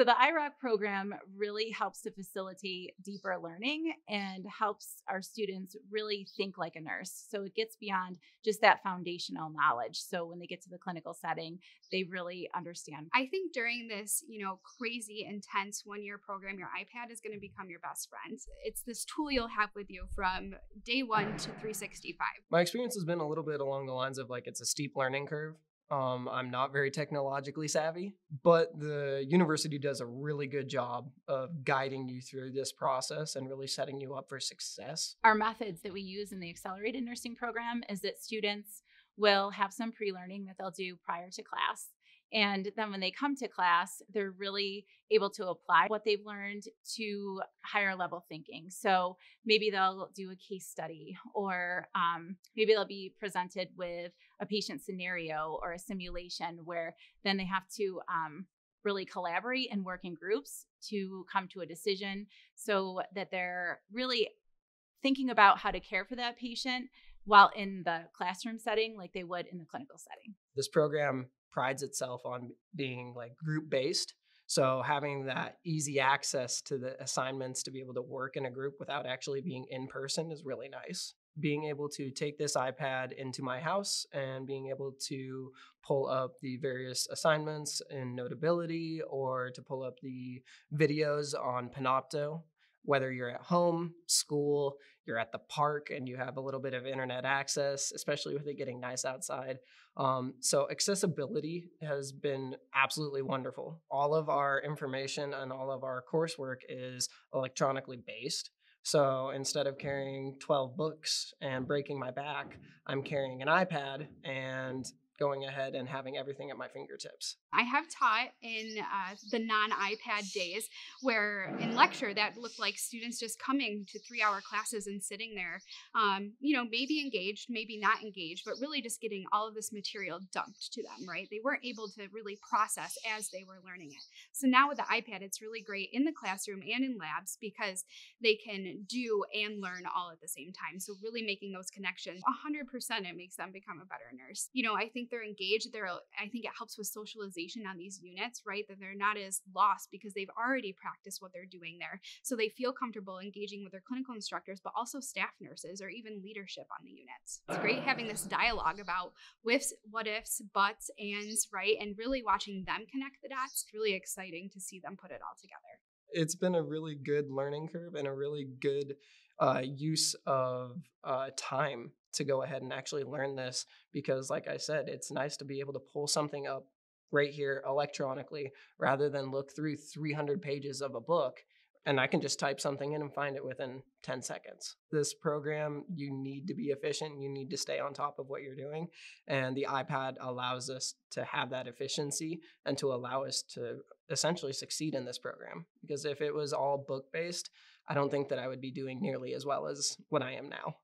So the iROC program really helps to facilitate deeper learning and helps our students really think like a nurse. So it gets beyond just that foundational knowledge. So when they get to the clinical setting, they really understand. I think during this, you know, crazy intense one-year program, your iPad is going to become your best friend. It's this tool you'll have with you from day 1 to 365. My experience has been a little bit along the lines of like it's a steep learning curve. Um, I'm not very technologically savvy, but the university does a really good job of guiding you through this process and really setting you up for success. Our methods that we use in the accelerated nursing program is that students will have some pre learning that they'll do prior to class. And then when they come to class, they're really able to apply what they've learned to higher level thinking. So maybe they'll do a case study, or um, maybe they'll be presented with a patient scenario or a simulation where then they have to um, really collaborate and work in groups to come to a decision so that they're really thinking about how to care for that patient while in the classroom setting like they would in the clinical setting. This program prides itself on being like group based. So having that easy access to the assignments to be able to work in a group without actually being in person is really nice. Being able to take this iPad into my house and being able to pull up the various assignments in Notability or to pull up the videos on Panopto whether you're at home, school, you're at the park, and you have a little bit of internet access, especially with it getting nice outside. Um, so, accessibility has been absolutely wonderful. All of our information and all of our coursework is electronically based. So, instead of carrying 12 books and breaking my back, I'm carrying an iPad and going ahead and having everything at my fingertips. I have taught in uh, the non iPad days where in lecture that looked like students just coming to three hour classes and sitting there, um, you know, maybe engaged, maybe not engaged, but really just getting all of this material dumped to them, right? They weren't able to really process as they were learning it. So now with the iPad, it's really great in the classroom and in labs because they can do and learn all at the same time. So really making those connections, 100% it makes them become a better nurse. You know, I think they're engaged, they're I think it helps with socialization on these units, right? That they're not as lost because they've already practiced what they're doing there. So they feel comfortable engaging with their clinical instructors, but also staff nurses or even leadership on the units. It's great having this dialogue about whiffs, what ifs, buts, ands, right? And really watching them connect the dots. It's really exciting to see them put it all together. It's been a really good learning curve and a really good uh, use of uh, time to go ahead and actually learn this because like i said it's nice to be able to pull something up right here electronically rather than look through 300 pages of a book and I can just type something in and find it within 10 seconds. This program, you need to be efficient. You need to stay on top of what you're doing. And the iPad allows us to have that efficiency and to allow us to essentially succeed in this program. Because if it was all book based, I don't think that I would be doing nearly as well as what I am now.